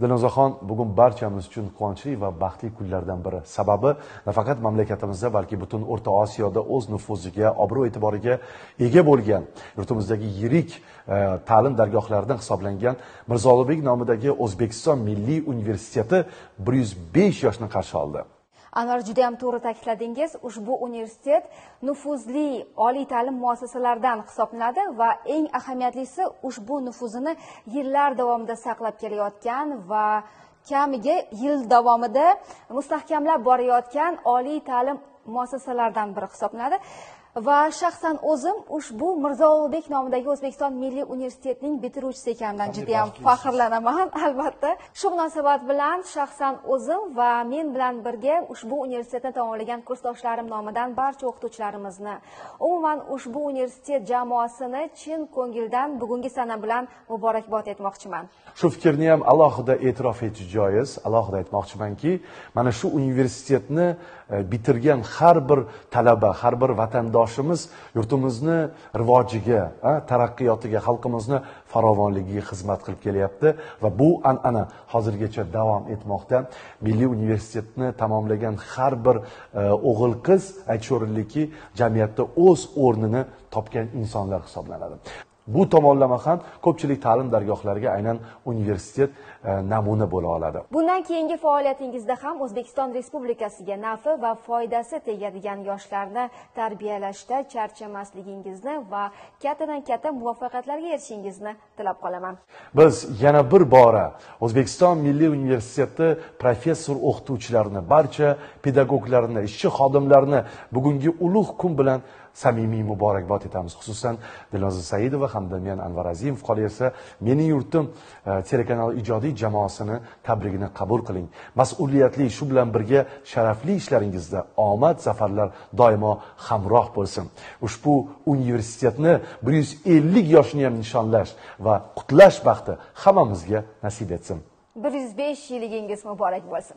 dilnozaxon bugun barchamiz uchun quvonchli va baxtli kunlardan biri. Sababi nafaqat mamlakatimizda balki butun o'rta osiyoda o'z nufuziga obro' e'tiboriga ega bo'lgan yurtimizdagi yirik e, ta'lim dargohlaridan hisoblangan mirzo ulug'bek nomidagi o'zbekiston milliy universiteti bir yuz besh yoshni qarshi oldi. Anvar juda yam to'g'ri ta'kidladingiz. Ushbu universitet nufuzli oliy ta'lim muassasalaridan hisoblanadi va eng ahamiyatlisi ushbu nufuzini yillar davomida saqlab kelayotgan va kamiga yil davomida mustahkamlab borayotgan oliy ta'lim muassasalaridan biri hisoblanadi. Va shaxsan o'zim ushbu mirzo ulug'bek nomidagi o'zbekiston milliy universitetining bitiruvchisi ekanimdan judayam faxrlanaman albatta. Shu munosabat bilan shaxsan o'zim va men bilan birga ushbu universitetni tamomlagan kursdoshlarim nomidan barcha o'qituvchilarimizni umuman ushbu universitet jamoasini chin ko'ngildan bugungi sana bilan muborakbod etmoqchiman. Shu fikrni ham alohida e'tirof etish joiz. Alohida aytmoqchimanki mana shu universitetni e, bitirgan har bir talaba har bir vatandosh yoshimiz yurtimizni rivojiga taraqqiyotiga xalqimizni farovonligiga xizmat qilib kelyapti va bu an'ana hozirgacha davom etmoqda. Milliy universitetni tamomlagan har bir e, o'g'il qiz aytish o'rinliki jamiyatda o'z o'rnini topgan insonlar hisoblanadi. Bu tomonlama ham ko'pchilik ta'lim dargohlariga aynan universitet e, namuna bo'la oladi. Bundan keyingi faoliyatingizda ham o'zbekiston respublikasiga nafi va foydasi tegadigan yoshlarni tarbiyalashda charchamasligingizni va kattadan katta muvaffaqiyatlarga erishishingizni tilab qolaman. Biz yana bir bora o'zbekiston milliy universiteti professor o'qituvchilarini barcha pedagoglarni ishchi xodimlarni bugungi ulug' kun bilan samimiy muborakbod etamiz. Xususan dilnoza saidova hamda men anvar azimov qolaversa mening yurtim e, telekanal ijodiy jamoasini tabrigini qabul qiling. Mas'uliyatli shu bilan birga sharafli ishlaringizda omad zafarlar doimo hamroh bo'lsin. Ushbu universitetni bir yuz ellik yoshni ham nishonlash va qutlash baxti hammamizga nasib etsin. Bir yuz besh yilligingiz muborak bo'lsin.